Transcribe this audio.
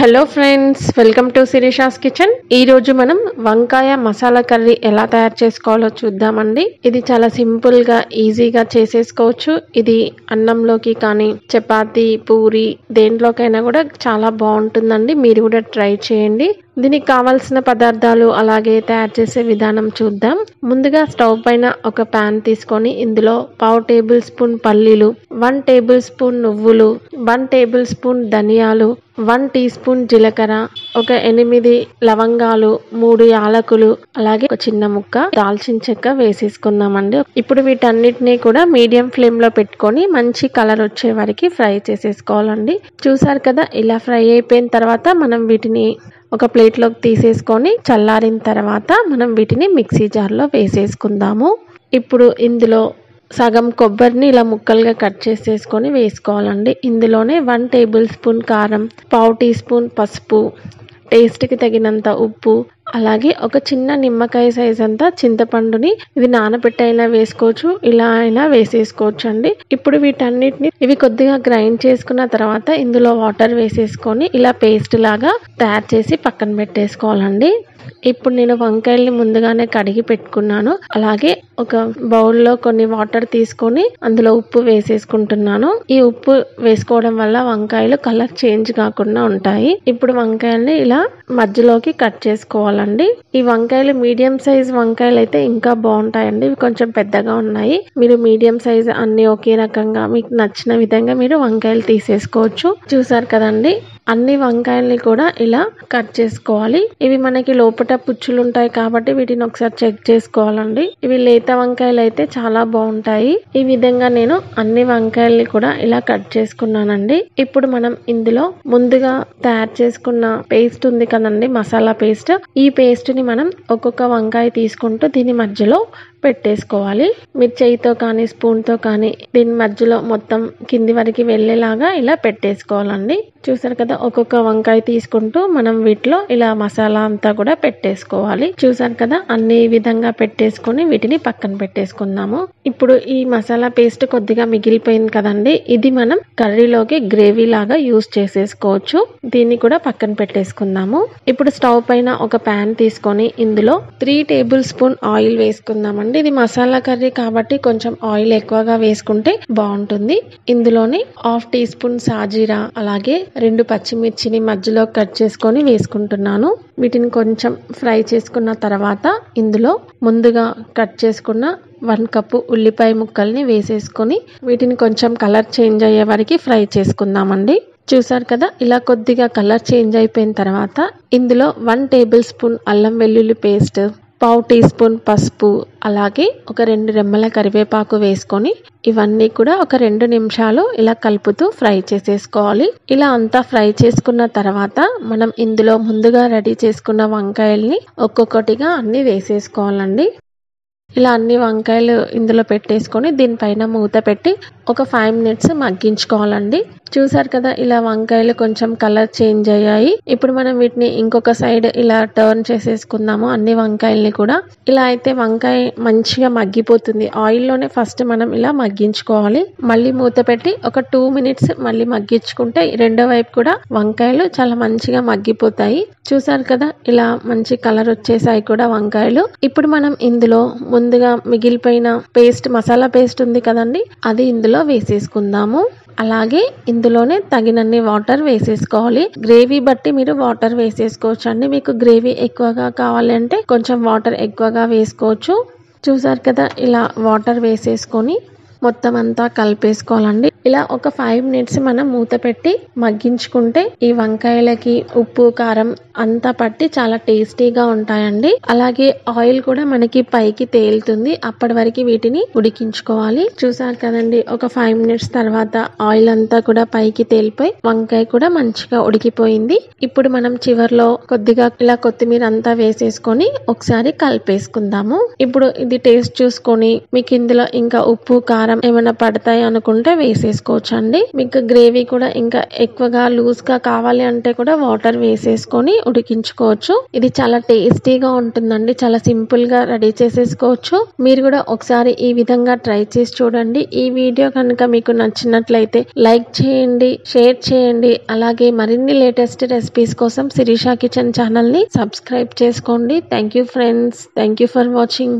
Hello friends welcome to Shirisha's kitchen ఈ రోజు మనం వంకాయ మసాలా కర్రీ ఎలా తయారు చేసుకోవాలో చూద్దామండి. ఇది చాలా సింపుల్గా ఈజీగా చేసేసుకోవచ్చు. ఇది అన్నంలోకి కానీ చపాతి పూరి దేంట్లోకైనా కూడా చాలా బాగుంటుందండి. మీరు కూడా ట్రై చేయండి. దీనికి కావాల్సిన పదార్థాలు అలాగే తయారు చేసే విధానం చూద్దాం. ముందుగా స్టవ్ పైన ఒక ప్యాన్ తీసుకొని ఇందులో పావు టేబుల్ స్పూన్ పల్లీలు వన్ టేబుల్ స్పూన్ నువ్వులు వన్ టేబుల్ స్పూన్ ధనియాలు వన్ టీ స్పూన్ జీలకర్ర ఒక ఎనిమిది లవంగాలు మూడు యాలకులు అలాగే ఒక చిన్న ముక్క దాల్చిన చెక్క వేసేసుకున్నామండి. ఇప్పుడు వీటన్నిటిని కూడా మీడియం ఫ్లేమ్లో పెట్టుకొని మంచి కలర్ వచ్చే వరకు ఫ్రై చేసేసుకోవాలండి. చూసారు కదా ఇలా ఫ్రై అయిపోయిన తర్వాత మనం వీటిని ఒక ప్లేట్లోకి తీసేసుకొని చల్లారిన తర్వాత మనం వీటిని మిక్సీ జార్లో వేసేసుకుందాము. ఇప్పుడు ఇందులో సగం కొబ్బరిని ఇలా ముక్కలుగా కట్ చేసేసుకొని వేసుకోవాలండి. ఇందులోనే వన్ టేబుల్ స్పూన్ కారం పావు టీ స్పూన్ పసుపు టేస్ట్కి తగినంత ఉప్పు అలాగే ఒక చిన్న నిమ్మకాయ సైజ్ అంతా చింతపండుని ఇది నానబెట్టి అయినా వేసుకోవచ్చు ఇలా అయినా వేసేసుకోవచ్చు అండి ఇప్పుడు వీటన్నిటిని ఇవి కొద్దిగా గ్రైండ్ చేసుకున్న తర్వాత ఇందులో వాటర్ వేసేసుకొని ఇలా పేస్ట్ లాగా తయారు చేసి పక్కన పెట్టేసుకోవాలండి. ఇప్పుడు నేను వంకాయల్ని ముందుగానే కడిగి పెట్టుకున్నాను. అలాగే ఒక బౌల్లో కొన్ని వాటర్ తీసుకొని అందులో ఉప్పు వేసేసుకుంటున్నాను. ఈ ఉప్పు వేసుకోవడం వల్ల వంకాయలు కలర్ చేంజ్ కాకుండా ఉంటాయి. ఇప్పుడు వంకాయల్ని ఇలా మధ్యలోకి కట్ చేసుకోవాలండి. ఈ వంకాయలు మీడియం సైజ్ వంకాయలు అయితే ఇంకా బాగుంటాయండి. ఇవి కొంచెం పెద్దగా ఉన్నాయి. మీరు మీడియం సైజ్ అన్ని ఒకే రకంగా మీకు నచ్చిన విధంగా మీరు వంకాయలు తీసేసుకోవచ్చు. చూసారు కదండి? అన్ని వంకాయల్ని కూడా ఇలా కట్ చేసుకోవాలి. ఇవి మనకి లోపల పుచ్చులు ఉంటాయి కాబట్టి వీటిని ఒకసారి చెక్ చేసుకోవాలండి. ఇవి లేత వంకాయలు అయితే చాలా బాగుంటాయి. ఈ విధంగా నేను అన్ని వంకాయల్ని కూడా ఇలా కట్ చేసుకున్నానండి. ఇప్పుడు మనం ఇందులో ముందుగా తయారు చేసుకున్న పేస్ట్ ఉంది కదండి మసాలా పేస్ట్. ఈ పేస్ట్ని మనం ఒక్కొక్క వంకాయ తీసుకుంటూ దీని మధ్యలో పెట్టేసుకోవాలి. మీరు చేయితో కానీ స్పూన్తో కానీ దీని మధ్యలో మొత్తం కింది వరకు వెళ్ళేలాగా ఇలా పెట్టేసుకోవాలండి. చూసారు కదా ఒక్కొక్క వంకాయ తీసుకుంటూ మనం వీటిలో ఇలా మసాలా అంతా కూడా పెట్టేసుకోవాలి. చూసారు కదా అన్ని విధంగా పెట్టేసుకొని వీటిని పక్కన పెట్టేసుకుందాము. ఇప్పుడు ఈ మసాలా పేస్ట్ కొద్దిగా మిగిలిపోయింది కదండి ఇది మనం కర్రీలోకి గ్రేవీ లాగా యూస్ చేసేసుకోవచ్చు. దీన్ని కూడా పక్కన పెట్టేసుకుందాము. ఇప్పుడు స్టవ్ పైన ఒక ప్యాన్ తీసుకొని ఇందులో త్రీ టేబుల్ స్పూన్ ఆయిల్ వేసుకుందామండి. ఇది మసాలా కర్రీ కాబట్టి కొంచెం ఆయిల్ ఎక్కువగా వేసుకుంటే బాగుంటుంది. ఇందులోని హాఫ్ టీ స్పూన్ సాజీరా అలాగే రెండు పచ్చిమిర్చిని మధ్యలో కట్ చేసుకొని వేసుకుంటున్నాను. వీటిని కొంచెం ఫ్రై చేసుకున్న తర్వాత ఇందులో ముందుగా కట్ చేసుకున్న వన్ కప్పు ఉల్లిపాయ ముక్కల్ని వేసేసుకొని వీటిని కొంచెం కలర్ చేంజ్ అయ్యే వరకు ఫ్రై చేసుకుందామండి. చూసారు కదా ఇలా కొద్దిగా కలర్ చేంజ్ అయిపోయిన తర్వాత ఇందులో వన్ టేబుల్ స్పూన్ అల్లం వెల్లుల్లి పేస్ట్ పావు టీ స్పూన్ పసుపు అలాగే ఒక రెండు రెమ్మల కరివేపాకు వేసుకొని ఇవన్నీ కూడా ఒక రెండు నిమిషాలు ఇలా కలుపుతూ ఫ్రై చేసేసుకోవాలి. ఇలా అంతా ఫ్రై చేసుకున్న తర్వాత మనం ఇందులో ముందుగా రెడీ చేసుకున్న వంకాయల్ని ఒక్కొక్కటిగా అన్ని వేసేసుకోవాలండి. ఇలా అన్ని వంకాయలు ఇందులో పెట్టేసుకొని దీనిపైన మూత పెట్టి ఒక ఫైవ్ మినిట్స్ మగ్గించుకోవాలండి. చూసారు కదా ఇలా వంకాయలు కొంచెం కలర్ చేంజ్ అయ్యాయి. ఇప్పుడు మనం వీటిని ఇంకొక సైడ్ ఇలా టర్న్ చేసేసుకుందాము అన్ని వంకాయల్ని కూడా. ఇలా అయితే వంకాయ మంచిగా మగ్గిపోతుంది. ఆయిల్లోనే ఫస్ట్ మనం ఇలా మగ్గించుకోవాలి. మళ్ళీ మూత పెట్టి ఒక టూ మినిట్స్ మళ్ళీ మగ్గించుకుంటే రెండో వైపు కూడా వంకాయలు చాలా మంచిగా మగ్గిపోతాయి. చూసారు కదా ఇలా మంచి కలర్ వచ్చేసాయి కూడా వంకాయలు. ఇప్పుడు మనం ఇందులో ముందు ముందుగా మిగిలిపోయిన పేస్ట్ మసాలా పేస్ట్ ఉంది కదండి అది ఇందులో వేసేసుకుందాము. అలాగే ఇందులోనే తగినన్ని వాటర్ వేసేసుకోవాలి. గ్రేవీ బట్టి మీరు వాటర్ వేసేసుకోవచ్చు అండి మీకు గ్రేవీ ఎక్కువగా కావాలంటే కొంచెం వాటర్ ఎక్కువగా వేసుకోవచ్చు. చూసారు కదా ఇలా వాటర్ వేసేసుకొని మొత్తం అంతా కలిపేసుకోవాలండి. ఇలా ఒక ఫైవ్ మినిట్స్ మనం మూత పెట్టి మగ్గించుకుంటే ఈ వంకాయలకి ఉప్పు కారం అంతా పట్టి చాలా టేస్టీగా ఉంటాయండి. అలాగే ఆయిల్ కూడా మనకి పైకి తేలుతుంది. అప్పటి వరకు వీటిని ఉడికించుకోవాలి. చూసారు కదండి ఒక ఫైవ్ మినిట్స్ తర్వాత ఆయిల్ అంతా కూడా పైకి తేలిపోయి వంకాయ కూడా మంచిగా ఉడికిపోయింది. ఇప్పుడు మనం చివర్లో కొద్దిగా ఇలా కొత్తిమీర అంతా వేసేసుకొని ఒకసారి కలిపేసుకుందాము. ఇప్పుడు ఇది టేస్ట్ చూసుకొని మీకు ఇందులో ఇంకా ఉప్పు కారం ఏమైనా పడతాయి అనుకుంటే వేసేసుకోండి. అండి మీకు గ్రేవీ కూడా ఇంకా ఎక్కువగా లూజ్గా కావాలి అంటే కూడా వాటర్ వేసేసుకొని ఉడికించుకోవచ్చు. ఇది చాలా టేస్టీగా ఉంటుందండి. చాలా సింపుల్గా రెడీ చేసేసుకోవచ్చు. మీరు కూడా ఒకసారి ఈ విధంగా ట్రై చేసి చూడండి. ఈ వీడియో కనుక మీకు నచ్చినట్లయితే లైక్ చేయండి షేర్ చేయండి. అలాగే మరిన్ని లేటెస్ట్ రెసిపీస్ కోసం శిరీష కిచెన్ ఛానల్ని సబ్స్క్రైబ్ చేసుకోండి. Thank you friends. Thank you for watching.